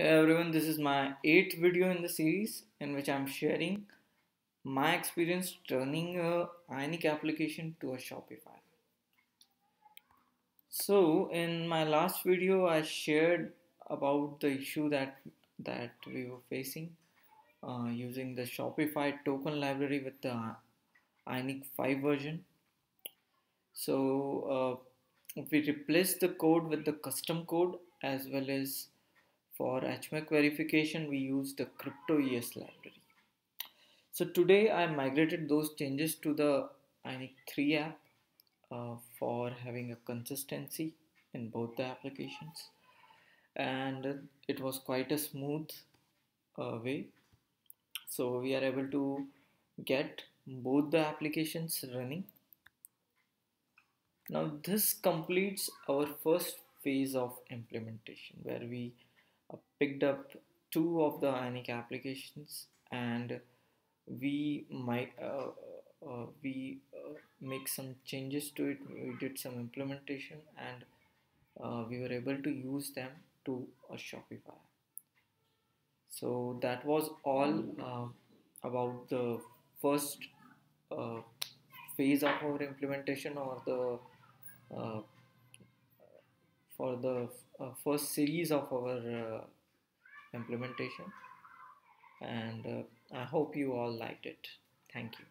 Hey everyone, this is my eighth video in the series in which I'm sharing my experience turning a Ionic application to a Shopify. So in my last video, I shared about the issue that that we were facing uh, using the Shopify token library with the Ionic 5 version. So uh, we replaced the code with the custom code as well as for HMAC verification, we use the CryptoES library. So today I migrated those changes to the Ionic 3 app uh, for having a consistency in both the applications. And it was quite a smooth uh, way. So we are able to get both the applications running. Now this completes our first phase of implementation where we picked up two of the Ionic applications and we might uh, uh, we uh, make some changes to it. We did some implementation and uh, we were able to use them to a Shopify. So that was all uh, about the first phase of our implementation or the for the uh, first series of our uh, implementation and uh, I hope you all liked it. Thank you.